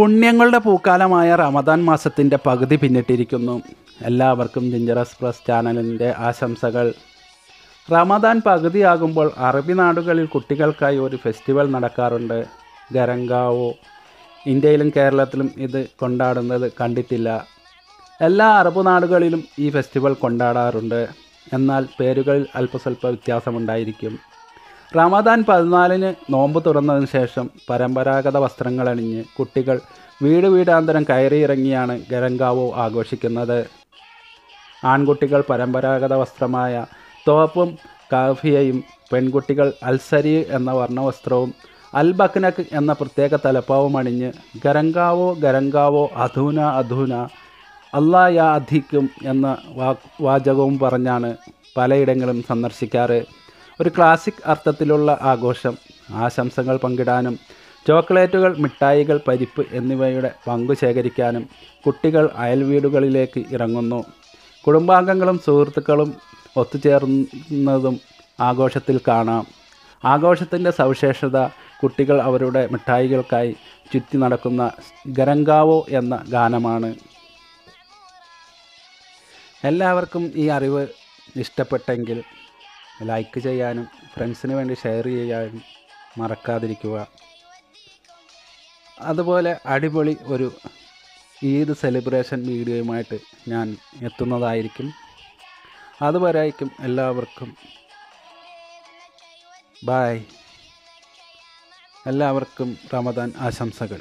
പുണ്യങ്ങളുടെ പൂക്കാലമായ റമദാൻ മാസത്തിന്റെ പകുതി പിന്നിട്ടിരിക്കുന്നു. എല്ലാവർക്കും ജിഞ്ചറസ് പ്ലസ് ചാനലിന്റെ ആശംസകൾ. റമദാൻ പകുതിയാകുമ്പോൾ അറബി നാടുകളിൽ കുട്ടികൾക്കായി ഒരു ഫെസ്റ്റിവൽ നടക്കാറുണ്ട്. ഗരങ്കാവോ. ഇന്ത്യയിലും കേരളത്തിലും ഇത് കൊണ്ടാടുന്നത് കണ്ടിട്ടില്ല. എല്ലാ അറബ് നാടുകളിലും ഈ ഫെസ്റ്റിവൽ കൊണ്ടാടാറുണ്ട്. എന്നാൽ പേരുകളിൽ അല്പസ്വല്പ വ്യത്യാസമുണ്ടായിരിക്കും. റമദാൻ പതിനാലിന് നോമ്പ് തുറന്നതിന് ശേഷം പരമ്പരാഗത വസ്ത്രങ്ങളണിഞ്ഞ് കുട്ടികൾ വീട് വീടാന്തരം കയറിയിറങ്ങിയാണ് ഗരങ്കാവോ ആഘോഷിക്കുന്നത്. ആൺകുട്ടികൾ പരമ്പരാഗത വസ്ത്രമായ തോപ്പും കാഫിയയും പെൺകുട്ടികൾ അൽസരി എന്ന വർണവസ്ത്രവും അൽ ബക്നക് എന്ന പ്രത്യേക തലപ്പാവും അണിഞ്ഞ് ഗരങ്കാവോ ഗരങ്കാവോ അധൂന അധൂന അല്ലാ യാ അധിക്കും എന്ന വാചകവും പറഞ്ഞാണ് പലയിടങ്ങളും സന്ദർശിക്കാറ്. ഒരു ക്ലാസിക് അർത്ഥത്തിലുള്ള ആഘോഷം. ആശംസകൾ പങ്കിടാനും ചോക്ലേറ്റുകൾ മിഠായികൾ പരിപ്പ് എന്നിവയുടെ പങ്കു ശേഖരിക്കാനും കുട്ടികൾ അയൽവീടുകളിലേക്ക് ഇറങ്ങുന്നു. കുടുംബാംഗങ്ങളും സുഹൃത്തുക്കളും ഒത്തുചേർന്നതും ആഘോഷത്തിൽ കാണാം. ആഘോഷത്തിന്റെ സവിശേഷത കുട്ടികൾ അവരുടെ മിഠായികൾക്കായി ചുറ്റി നടക്കുന്ന ഗരങ്കാവോ എന്ന ഗാനമാണ്. എല്ലാവർക്കും ഈ അറിവ് ഇഷ്ടപ്പെട്ടെങ്കിൽ ലൈക്ക് ചെയ്യാനും ഫ്രണ്ട്സിന് വേണ്ടി ഷെയർ ചെയ്യാനും മറക്കാതിരിക്കുക. അതുപോലെ അടിപൊളി ഒരു ഈദ് സെലിബ്രേഷൻ വീഡിയോയുമായിട്ട് ഞാൻ എത്തുന്നതായിരിക്കും. അതുവരായിരിക്കും എല്ലാവർക്കും ബായ് എല്ലാവർക്കും റമദാൻ ആശംസകൾ.